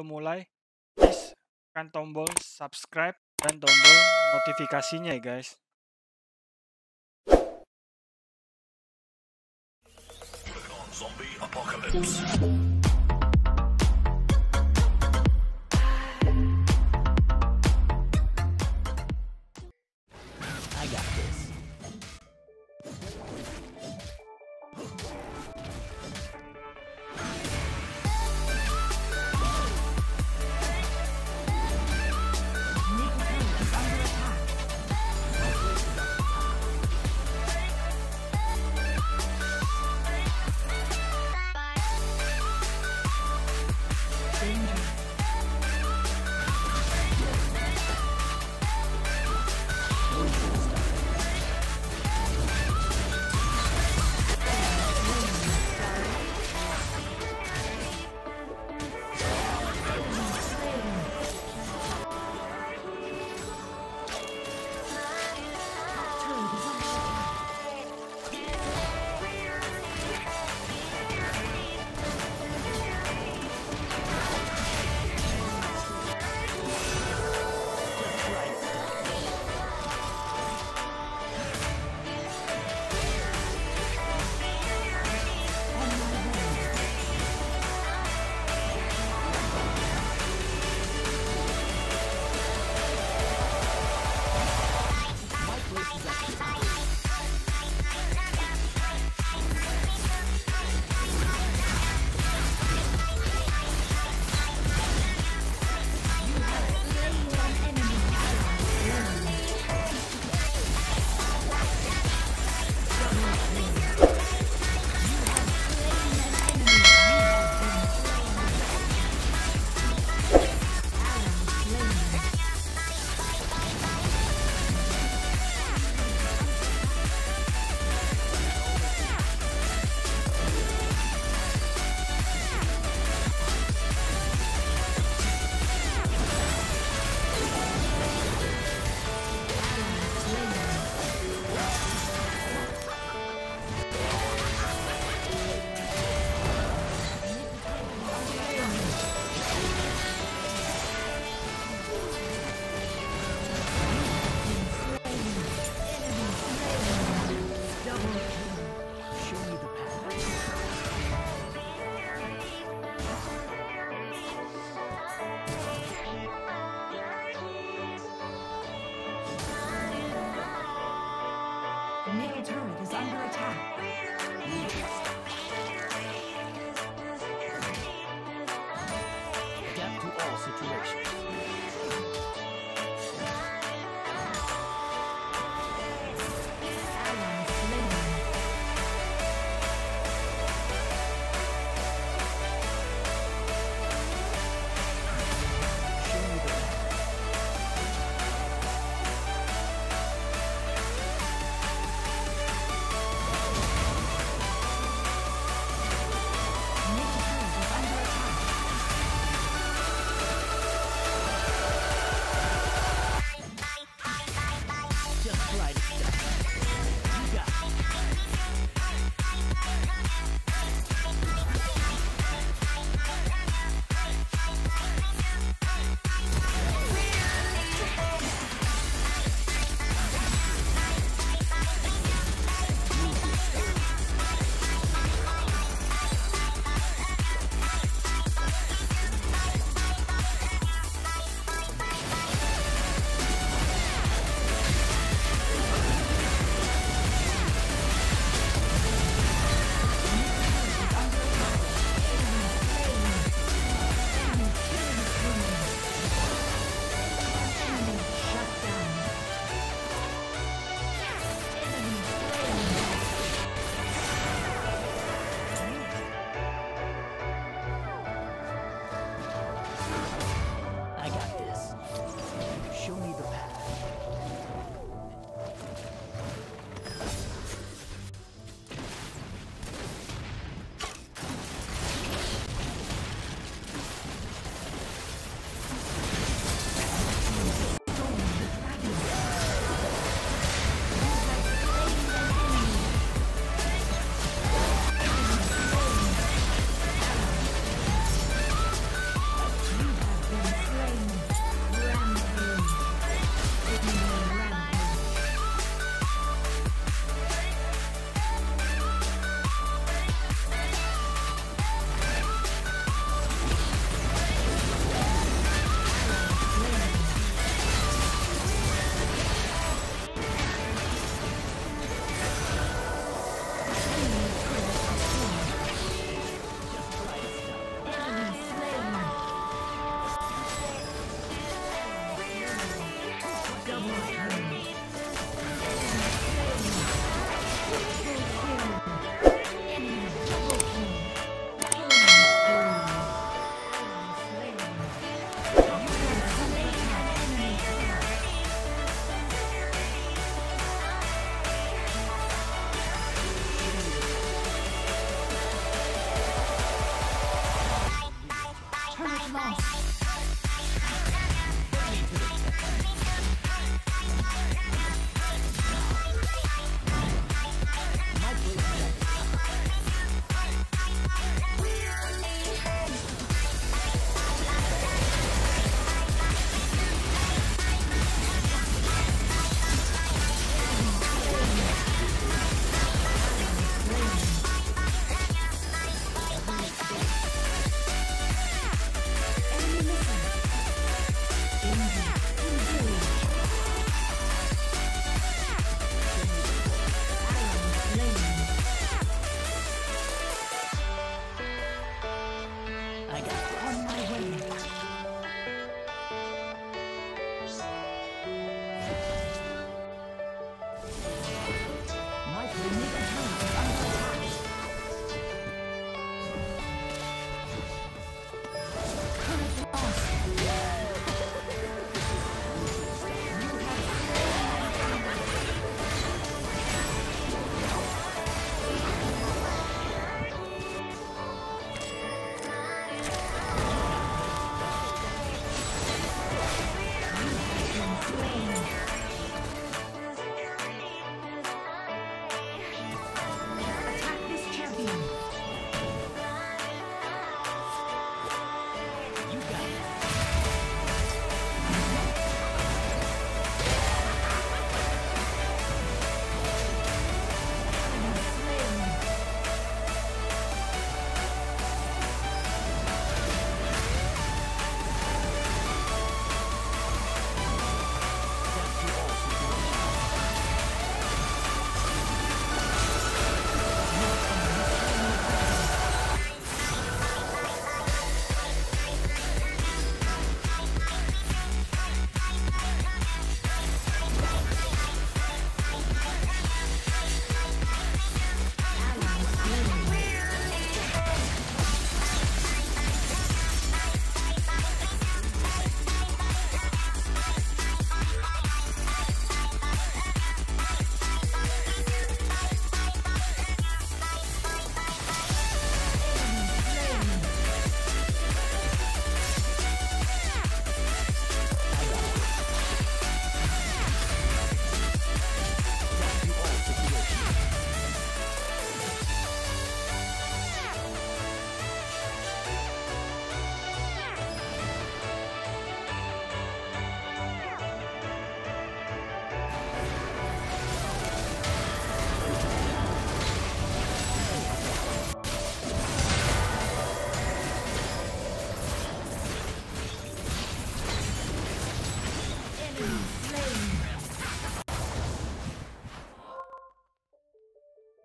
sebelum mulai, please tekan tombol subscribe dan tombol notifikasinya ya guys. Zombie apocalypse. Turret is under attack. Adapt to all situations.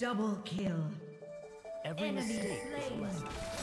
Double kill. Every Enemy mistake slain. is a lesson.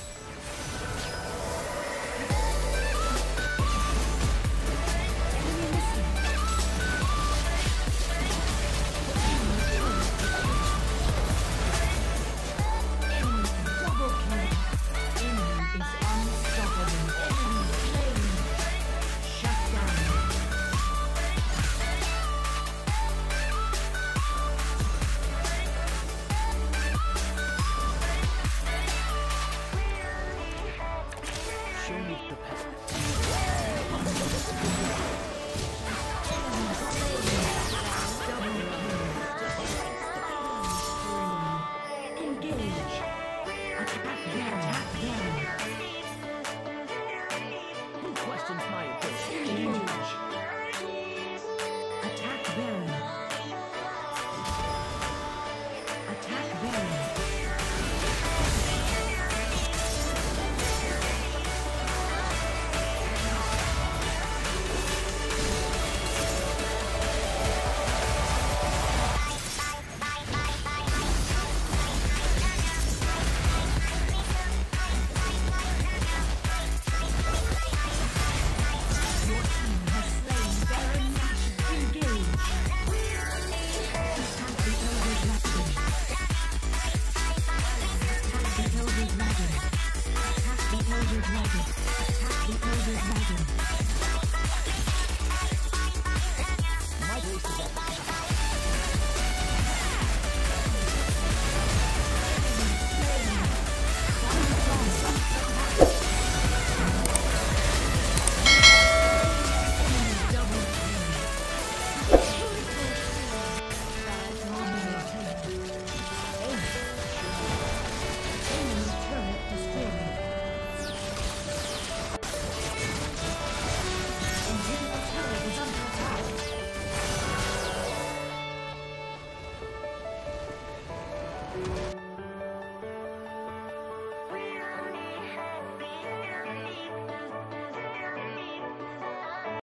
creature pest. Jerusalem.